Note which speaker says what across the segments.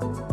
Speaker 1: Bye.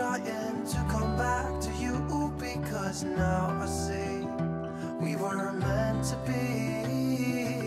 Speaker 1: trying to come back to you because now I see we were meant to be.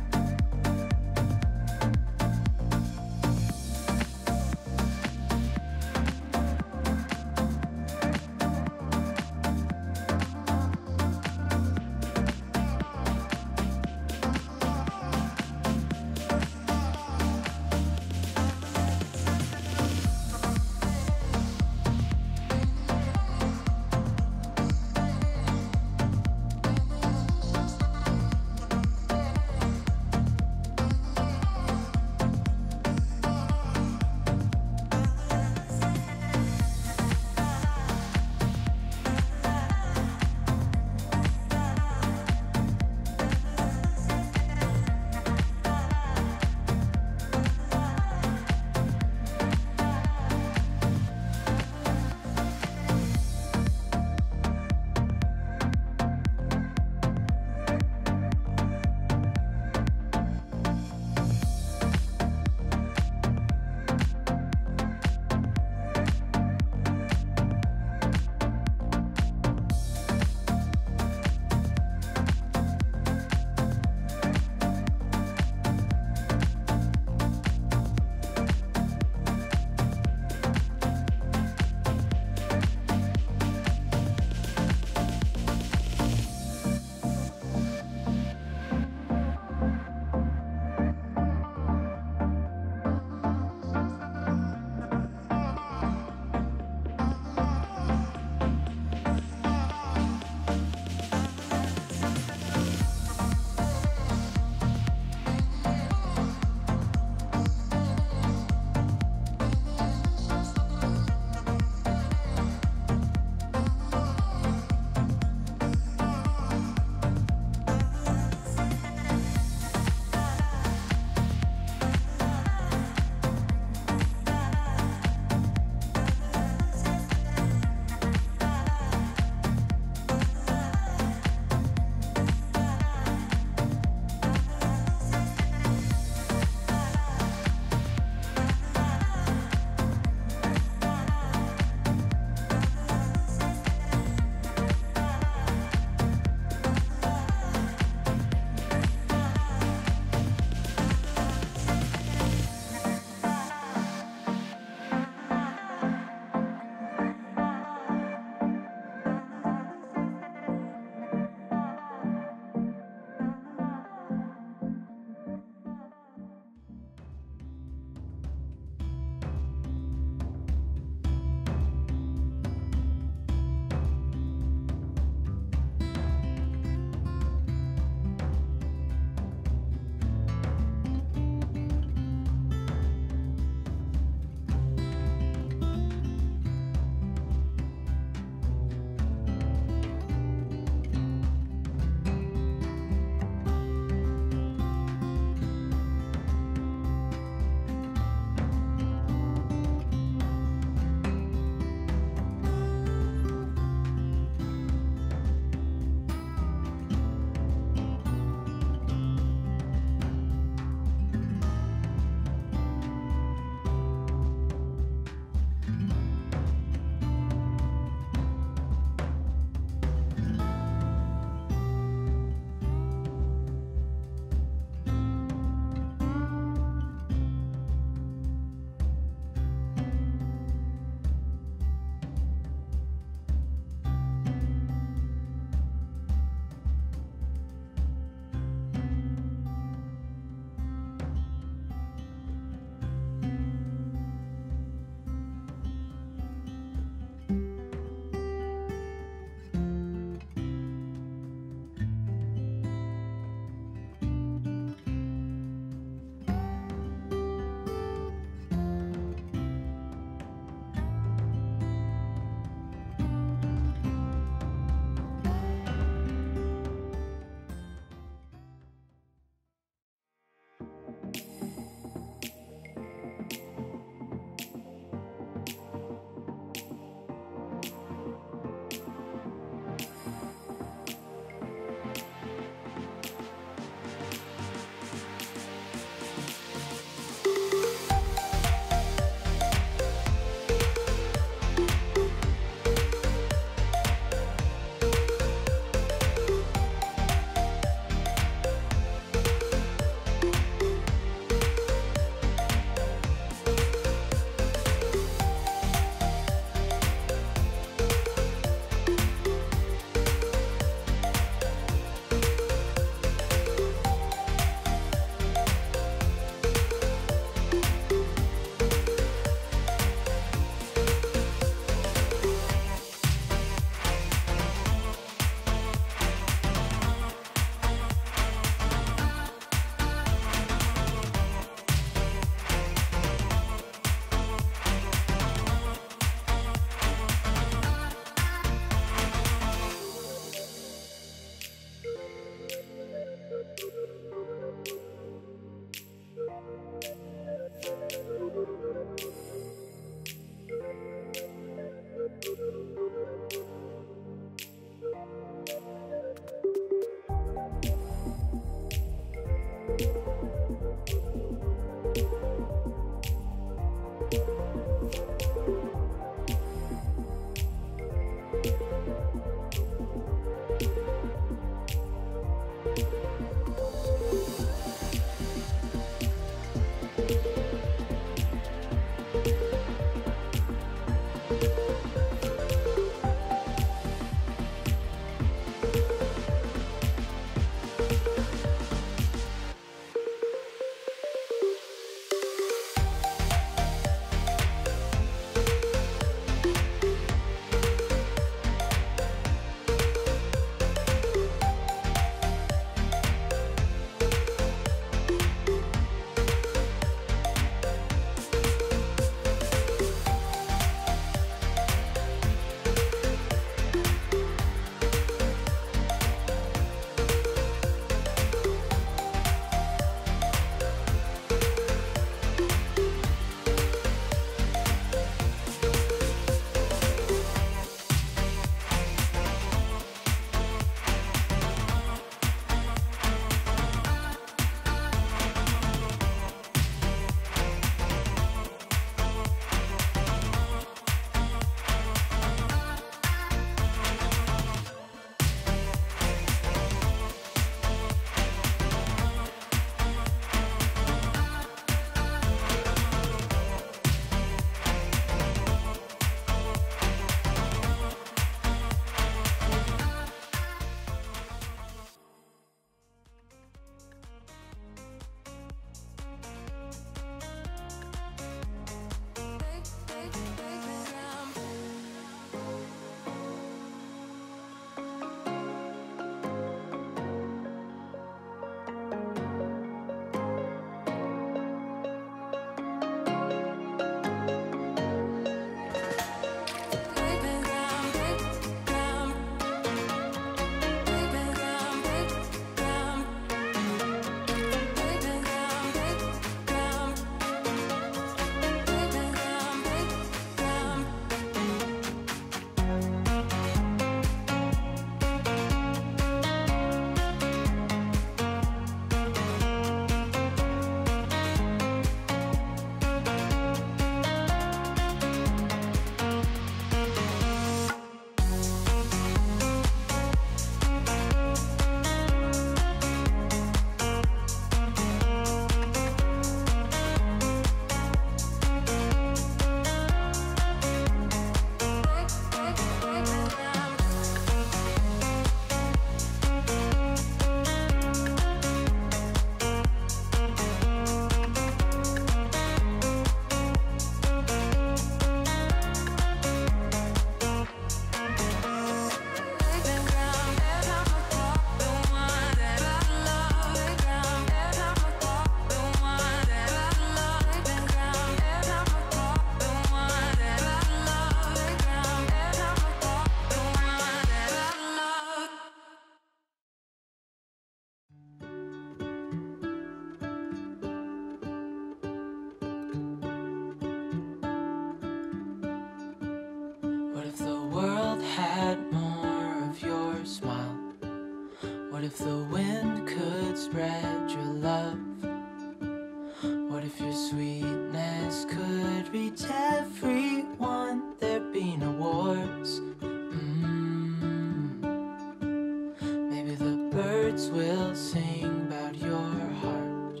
Speaker 1: birds will sing about your heart.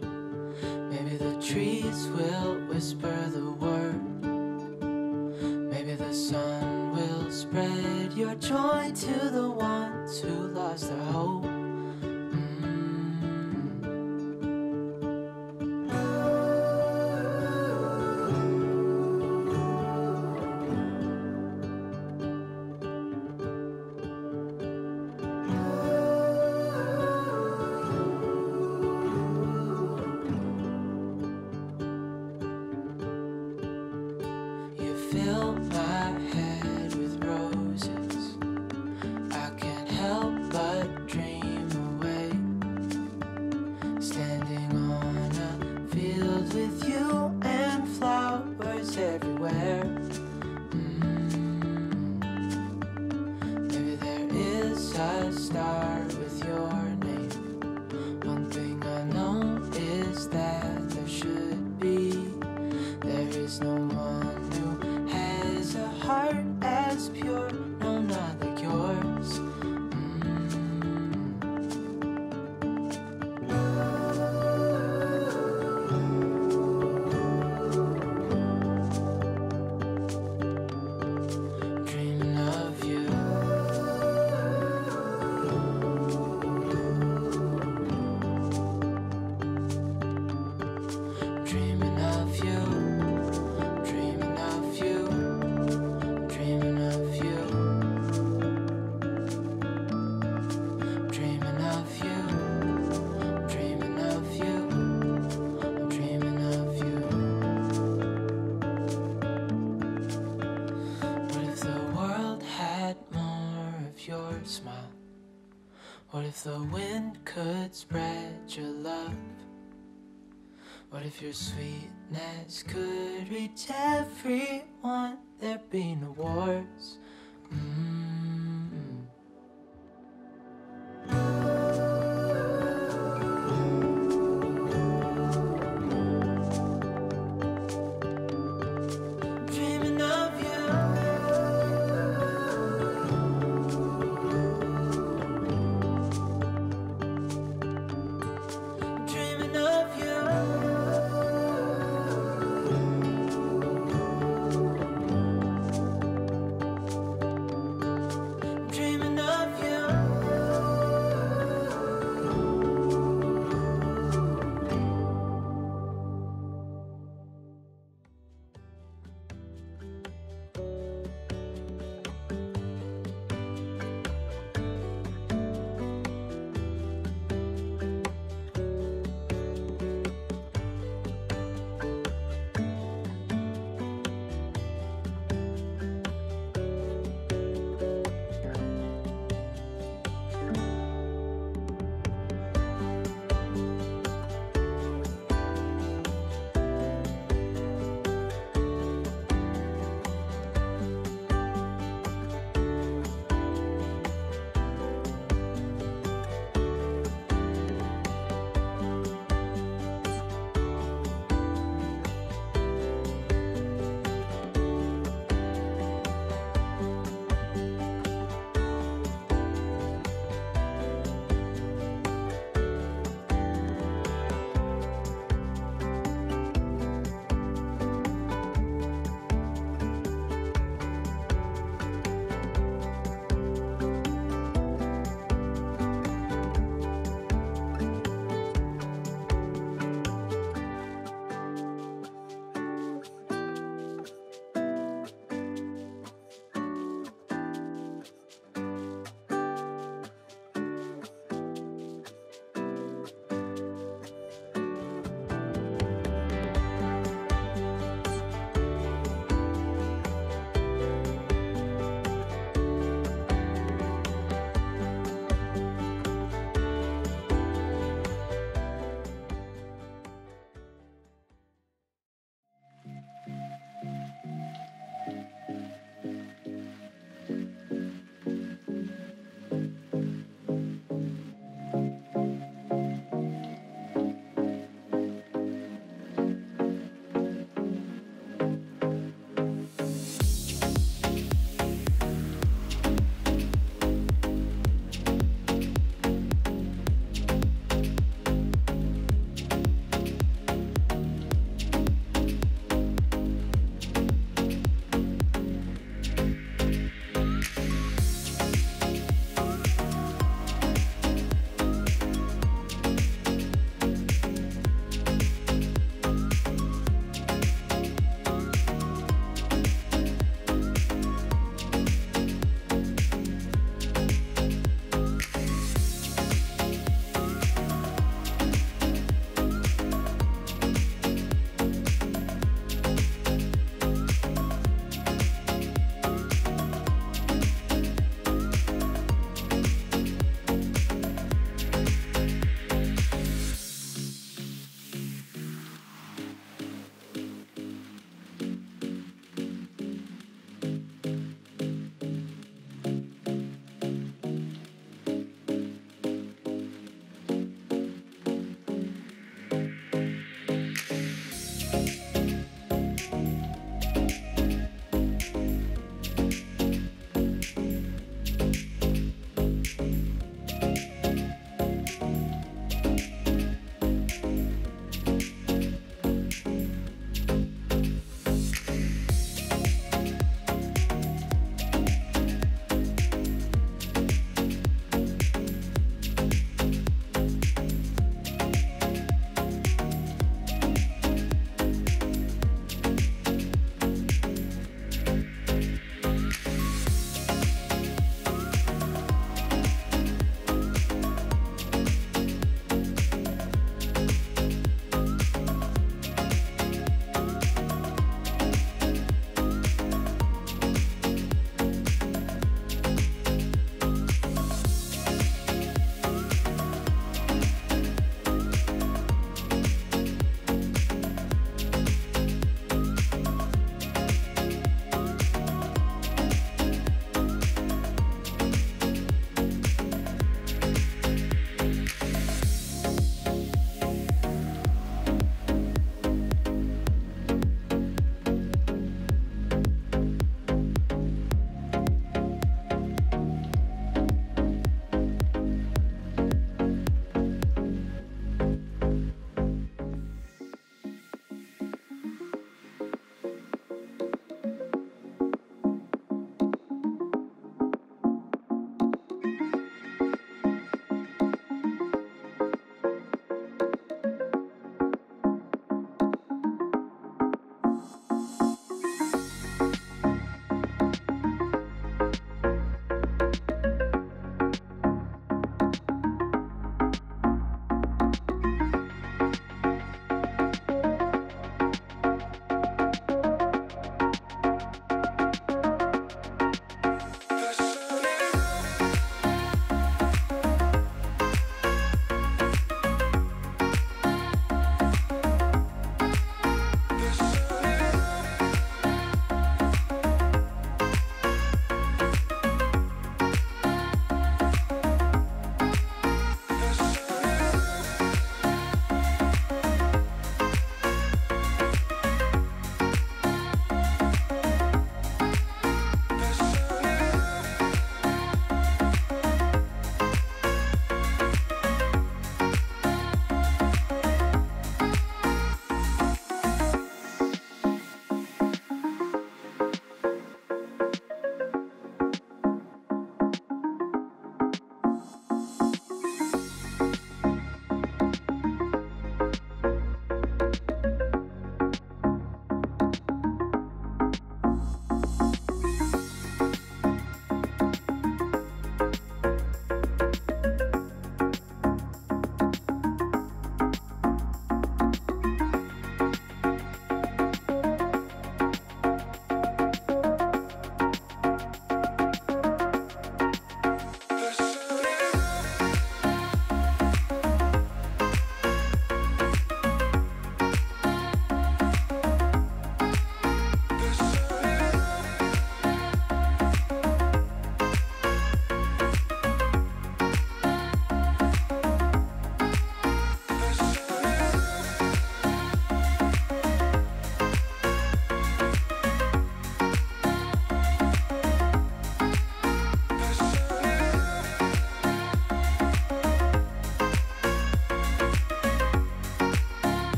Speaker 1: Maybe the trees will whisper the word. Maybe the sun will spread your joy to the ones who lost their hope. The wind could spread your love? What if your sweetness could reach everyone? There'd be no wars. Mm.